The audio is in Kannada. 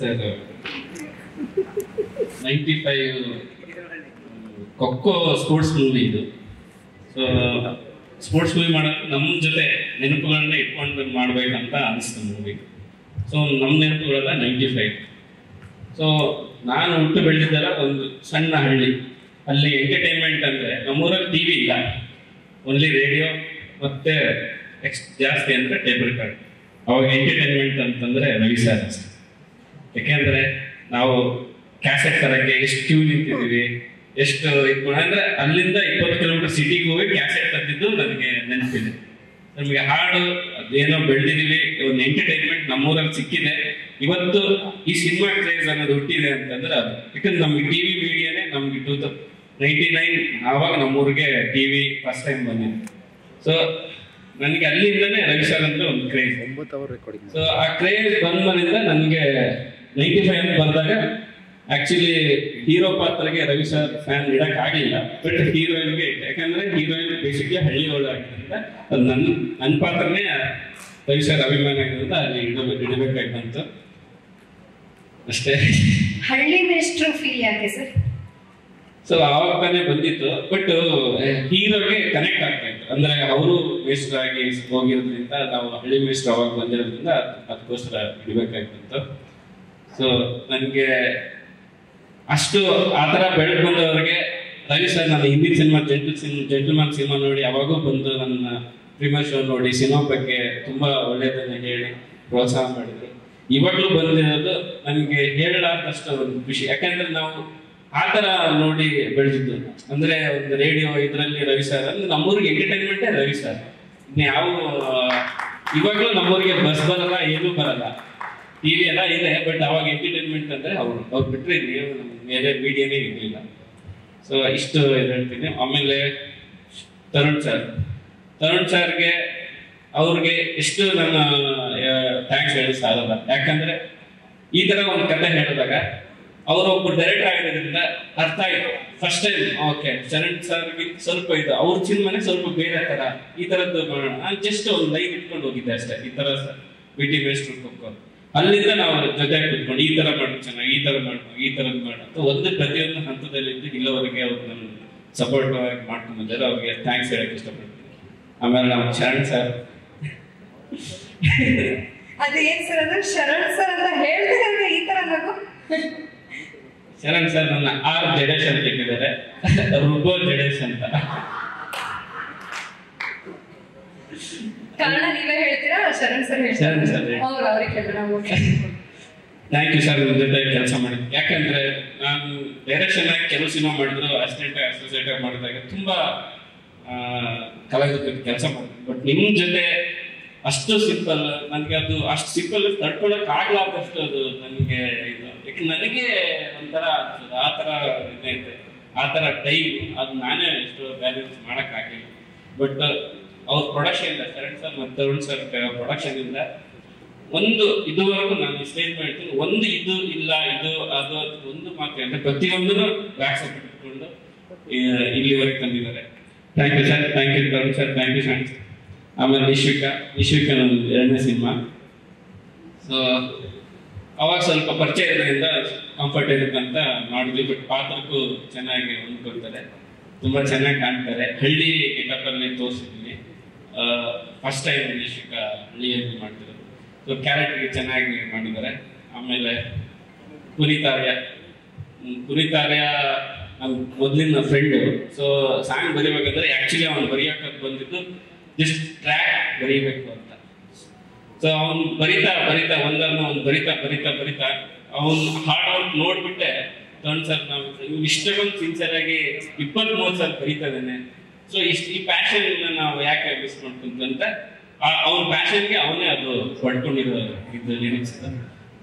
ಸರ್ ನೈಂಟಿ ಫೈವ್ ಕೊಕ್ಕೋ ಸ್ಪೋರ್ಟ್ಸ್ ಮೂವಿ ಇದು. ಸೊ ಸ್ಪೋರ್ಟ್ಸ್ ಮೂವಿ ಮಾಡಕ್ಕೆ ನಮ್ಮ ಜೊತೆ ನೆನಪುಗಳನ್ನ ಇಟ್ಕೊಂಡು ಮಾಡ್ಬೇಕಂತ ಅನಿಸ್ತು ಮೂವಿ ಸೊ ನಮ್ಮ ನೆನಪುಗಳೆಲ್ಲ ನೈಂಟಿ ಫೈವ್ ಸೊ ನಾನು ಹುಟ್ಟು ಬೆಳೆದಿದ್ದೆಲ್ಲ ಒಂದು ಸಣ್ಣ ಹಳ್ಳಿ. ಅಲ್ಲಿ ಎಂಟರ್ಟೈನ್ಮೆಂಟ್ ಅಂದ್ರೆ ನಮ್ಮೂರಲ್ಲಿ ಟಿವಿ ಇಲ್ಲ. ಓನ್ಲಿ ರೇಡಿಯೋ ಮತ್ತೆ ಎಕ್ಸ್ ಜಾಸ್ತಿ ಅಂದ್ರೆ ಟೇಬಲ್ ಕಾರ್ಡ್ ಅವಾಗ ಎಂಟರ್ಟೈನ್ಮೆಂಟ್ ಅಂತಂದ್ರೆ ರವಿ ಸರ್ ಯಾಕೆಂದ್ರೆ ನಾವು ಕ್ಯಾಸೆಟ್ ತರಕ್ಕೆ ಎಷ್ಟು ಕ್ಯೂ ನಿಂತಿದ್ದೀವಿ ಎಷ್ಟು ಅಂದ್ರೆ ಅಲ್ಲಿಂದ ಇಪ್ಪತ್ತು ಕಿಲೋಮೀಟರ್ ಸಿಟಿಗೆ ಹೋಗಿ ಕ್ಯಾಸೆಟ್ ತಂದಿದ್ದು ನನಗೆ ನೆನಪಿದೆ. ನಮಗೆ ಹಾಡು ಅದೇನೋ ಬೆಳೆದಿದ್ದೀವಿ ಒಂದು ಎಂಟರ್ಟೈನ್ಮೆಂಟ್ ನಮ್ಮೂರಲ್ಲಿ ಸಿಕ್ಕಿದೆ. ಇವತ್ತು ಈ ಸಿನಿಮಾ ಕ್ರೇಜ್ ಅನ್ನೋದು ಹುಟ್ಟಿದೆ ಅಂತಂದ್ರೆ ಅದು. ಯಾಕಂದ್ರೆ ನಮ್ಗೆ ಟಿವಿ ಮೀಡಿಯಾನೇ ನಮ್ಗೆ ಟೂ ನೈಂಟಿ ನೈನ್ ಆವಾಗ ನಮ್ಮೂರಿಗೆ ಟಿವಿ ಫಸ್ಟ್ ಟೈಮ್ ಬಂದಿದೆ ಸೊ ನನಗೆ ಅಲ್ಲಿಂದನೇ ರವಿಶಾಲ್ ಸರ್ ಅಂದ್ರೆ ಒಂದು ಕ್ರೇಜ್ ಸೊ ಆ ಕ್ರೇಜ್ ಬಂದ್ಮೇಲಿಂದ ನನಗೆ ನೈಂಟಿ ಫೈವ್ ಅಂತ ಬಂದಾಗ ಆಕ್ಚುಲಿ ಹೀರೋ ಪಾತ್ರಗೆ ರವಿ ಸರ್ ಫ್ಯಾನ್ ಇಡಕ್ ಆಗಿಲ್ಲ. ಬಟ್ ಹೀರೋಯಿನ್ಗೆ ಇಟ್ಟು. ಯಾಕಂದ್ರೆ ಹೀರೋಯಿನ್ ಬೇಸಿಕ್ಲಿ ಹಳ್ಳಿ ಆಗಿದ್ದರಿಂದ ಅದು ನನ್ನ ನನ್ನ ಪಾತ್ರನೇ ರವಿ ಸರ್ ಅಭಿಮಾನ ಆಗಿರೋದ್ರಿಂದ ಅಲ್ಲಿ ಇಡಬೇಕು ಇಡಬೇಕಾಗಿ ಬಂತು ಅಷ್ಟೇ. ಹಳ್ಳಿ ಮೇಸ್ಟ್ರು ಫೀಲ್ ಯಾಕೆ ಸರ್ ಸೊ ಆವಾಗ ತಾನೇ ಬಂದಿತ್ತು. ಬಟ್ ಹೀರೋಗೆ ಕನೆಕ್ಟ್ ಆಗ್ತಾ ಇತ್ತು. ಅಂದ್ರೆ ಅವರು ಮೇಸ್ಟರ್ ಆಗಿ ಹೋಗಿರೋದ್ರಿಂದ ನಾವು ಹಳ್ಳಿ ಮೇಸ್ಟರ್ ಅವಾಗ ಬಂದಿರೋದ್ರಿಂದ ಅದಕ್ಕೋಸ್ಕರ ಇಡಬೇಕಾಗಿತ್ತು ಸೊ ನನಗೆ ಅಷ್ಟು ಆ ಥರ ಬೆಳೆದು ರವಿ ಸರ್, ನಾನು ಹಿಂದಿ ಸಿನಿಮಾ ಜೆಂಟಲ್ ಸಿನ್ ಜೆಂಟಲ್ಮನ್ ಸಿನಿಮಾ ನೋಡಿ ಯಾವಾಗೂ ಬಂದು ನನ್ನ ಪ್ರೀಮಿಯರ್ ಶೋ ನೋಡಿ, ಸಿನಿಮಾ ಬಗ್ಗೆ ತುಂಬಾ ಒಳ್ಳೆಯದನ್ನ ಹೇಳಿ ಪ್ರೋತ್ಸಾಹ ಮಾಡಿದ್ರು ಇವಾಗಲೂ ಬಂದಿರೋದು ನನಗೆ ಹೇಳಲಾರ್ದಷ್ಟು ಒಂದು ಖುಷಿ. ಯಾಕಂದ್ರೆ ನಾವು ಆ ಥರ ನೋಡಿ ಬೆಳೆದಿದ್ದು. ಅಂದ್ರೆ ಒಂದು ರೇಡಿಯೋ ಇದರಲ್ಲಿ ರವಿ ಸರ್, ಅಂದ್ರೆ ನಮ್ಮೂರಿಗೆ ಎಂಟರ್ಟೈನ್ಮೆಂಟೇ ರವಿ ಸರ್. ಇನ್ನು ಯಾವ ಇವಾಗಲೂ ನಮ್ಮೂರಿಗೆ ಬಸ್ ಬರಲ್ಲ, ಏನೂ ಬರಲ್ಲ. ಟಿವಿ ಎಲ್ಲ ಇದೆ ಬಟ್ ಅವಾಗ ಎಂಟರ್ಟೈನ್ಮೆಂಟ್ ಅಂದ್ರೆ ಅವರು ಅವ್ರು ಬಿಟ್ಟರೆ ಬೇರೆ ಮೀಡಿಯಾನೇ ಇರಲಿಲ್ಲ. ಸೊ ಇಷ್ಟು ಹೇಳ್ತೀನಿ. ಆಮೇಲೆ ತರುಣ್ ಸರ್ ತರುಣ್ ಸರ್ಗೆ ಅವ್ರಿಗೆ ಎಷ್ಟು ನನ್ನ ಥ್ಯಾಂಕ್ಸ್ ಹೇಳಿ ಸಾಲಲ್ಲ ಯಾಕಂದ್ರೆ ಈ ತರ ಒಂದು ಕತೆ ಹೇಳಿದಾಗ ಅವರು ಒಬ್ಬ ಡೈರೆಕ್ಟರ್ ಆಗಿರೋದ್ರಿಂದ ಅರ್ಥ ಆಯ್ತು. ಫಸ್ಟ್ ಟೈಮ್ ಓಕೆ ಚರಣ್ ಸರ್ಗೆ ಸ್ವಲ್ಪ ಇದು, ಅವ್ರ ಚಿನ್ಮನೆ ಸ್ವಲ್ಪ ಬೇರೆ ತರ ಈ ತರದ್ದು ಮಾಡೋಣ ಜಸ್ಟ್ ಒಂದು ಲೈನ್ ಇಟ್ಕೊಂಡು ಹೋಗಿದ್ದೆ ಅಷ್ಟೇ. ಈ ತರ ಬಿ ಟಿ ವೇಸ್ಟ್ ಅಲ್ಲಿಂದ ನಾವು ಜೊತೆ ಕುತ್ಕೊಂಡು ಈ ತರ ಮಾಡು ಚೆನ್ನಾಗಿ ಈ ತರ ಮಾಡು ಈ ತರ ಮಾಡು ಅಂತ ಒಂದು ಪ್ರತಿಯೊಂದು ಹಂತದಲ್ಲಿ ಇದ್ದು ಇಲ್ಲವರೆಗೆ ಅವ್ರು ನನ್ನ ಸಪೋರ್ಟ್ ಆಗಿ ಮಾಡ್ಕೊಂಡು ಬಂದಾರೆ ಅವ್ರಿಗೆ ಥ್ಯಾಂಕ್ಸ್ ಹೇಳಕ್ ಇಷ್ಟಪಡ್ತೀನಿ. ಆಮೇಲೆ ನಾವು ಶರಣ್ ಸರ್ ಅದೇನ್ ಸರ್ ಅಂದ್ರೆ ಶರಣ್ ಸರ್ ಅಂತ ಹೇಳ್ತಿದ್ರೆ ಈ ತರ ನಗು ಶರಣ್ ಸರ್ ನನ್ನ ಆರ್ ಜಡೇಶ್ ಅಂತ ಇಟ್ಟಿದ್ದಾರೆ. ರುಬೋ ಜಡೇಶ್ ಅಂತ. ಕಾರಣ ನೀವೇ ಹೇಳ್ತೀರಾ? ಶರಣ್ ಸರ್ ಹೇಳ್ತಾರೆ? ಅವ್ರು ಅವ್ರಿಗೆ ಕೇಳೋಣ ಥ್ಯಾಂಕ್ ಯು ಸರ್ ನಿಮ್ಮ ಜೊತೆ ಕೆಲಸ ಮಾಡಿ. ಯಾಕಂದ್ರೆ ನಾನು ಡೈರೆಕ್ಷನ್ ಆಗಿ ಕೆಲವು ಸಿನಿಮಾ ಮಾಡಿದ್ರು ಅಸಿಸ್ಟೆಂಟ್ ಅಸೋಸಿಯೇಟ್ ಆಗಿ ಮಾಡಿದಾಗ ತುಂಬಾ ಕಲಾವಿದ ಕೆಲಸ ಮಾಡಿದ್ರು ಬಟ್ ನಿಮ್ ಜೊತೆ ಅಷ್ಟು ಸಿಂಪಲ್ ನನಗೆ ಅದು ಅಷ್ಟು ಸಿಂಪಲ್ ತಡ್ಕೊಳಕ್ ಆಗ್ಲಾರ್ದಷ್ಟು ಅದು ನನಗೆ ಇದು. ಯಾಕೆ ನನಗೆ ಒಂಥರ ಆಗ್ತದೆ ಆ ತರ ಇದೈತೆ ಆ ತರ ಟೈಮ್ ಅದು ನಾನೇ ಎಷ್ಟು ಬ್ಯಾಲೆನ್ಸ್ ಮಾಡಕ್ ಆಗಿಲ್ಲ ಬಟ್ ಅವ್ರ ಪ್ರೊಡಕ್ಷನ್ ಇಂದ ಶರಣ್ ಸರ್ ಮತ್ತು ತರುಣ್ ಸರ್ ಪ್ರೊಡಕ್ಷನ್ ಇಂದ ಒಂದು ಇದುವರೆಗೂ ನಾನು ಎಕ್ಸ್ಪ್ಲೈನ್ ಮಾಡ್ತೀನಿ ಒಂದು ಇದು ಇಲ್ಲ, ಇದು, ಅದು ಅಂತ ಒಂದು ಮಾತ್ರ ಅಂದ್ರೆ ಪ್ರತಿಯೊಂದನ್ನು ವ್ಯಾಕ್ಸಪ್ ಇಟ್ಕೊಂಡು ಇಲ್ಲಿವರೆಗೆ ತಂದಿದ್ದಾರೆ. Thank you sir thank you Tarun sir thank you sir ಆಮೇಲೆ ನಿಶ್ವಿಕ. ನಿಶ್ವಿಕ ನನ್ನ ಎರಡನೇ ಸಿನಿಮಾ ಸೊ ಅವಾಗ ಸ್ವಲ್ಪ ಪರಿಚಯ ಇರೋದ್ರಿಂದ ಕಂಫರ್ಟ್ ಇರುತ್ತೆ ಅಂತ ಮಾಡಿದ್ವಿ ಬಟ್ ಪಾತ್ರಕ್ಕೂ ಚೆನ್ನಾಗಿ ಹೊಂದ್ಕೊಳ್ತಾರೆ. ತುಂಬಾ ಚೆನ್ನಾಗಿ ಕಾಣ್ತಾರೆ. ಹಳ್ಳಿ ಗೆಟಪ್ ಅಲ್ಲಿ ತೋರಿಸಿದ್ವಿ. ಫಸ್ಟ್ ಟೈಮ್ ನಿರ್ದೇಶಕ ಹಳ್ಳಿಯಲ್ಲಿ ಮಾಡ್ತಿರೋದು ಸೊ ಕ್ಯಾರೆಕ್ಟರ್ಗೆ ಚೆನ್ನಾಗಿ ಮಾಡಿದ್ದಾರೆ. ಆಮೇಲೆ ಕುರಿತಾರ್ಯ ಪುನೀತಾರ್ಯ ನನ್ನ ಮೊದಲಿನ ಫ್ರೆಂಡು ಸೊ ಸಾಂಗ್ ಬರಿಬೇಕಂದ್ರೆ ಆಕ್ಚುಲಿ ಅವ್ನು ಬರೆಯೋಕೆ ಬಂದಿದ್ದು ಜಸ್ಟ್ ಟ್ರ್ಯಾಕ್ ಬರೀಬೇಕು ಅಂತ. ಸೊ ಅವ್ನು ಬರಿತಾ ಬರಿತಾ ಒಂದನ್ನು ಅವ್ನು ಬರಿತಾ ಬರಿತಾ ಬರಿತಾ ಅವ್ನು ಹಾಡ್ ಔಟ್ ನೋಡ್ಬಿಟ್ಟೆ. ತಗೊಂಡ್ ಸರ್ ನಾವು ಇಷ್ಟೊಂದು ಸಿನ್ಸಿಯರ್ ಆಗಿ ಇಪ್ಪತ್ತ್ ಮೂರು ಸಲ ಬರಿತಾ ಇದ್ದಾನೆ. ಸೊ ಇಷ್ಟು ಈ ಪ್ಯಾಷನ್ ನಾವು ಯಾಕೆ ಮಿಸ್ ಮಾಡ್ಕೊಂತ ಅವ್ನ ಪ್ಯಾಷನ್ಗೆ ಅವನೇ ಅದು ಪಡ್ಕೊಂಡಿರೋ ಇದು ಲಿರಿಕ್ಸ್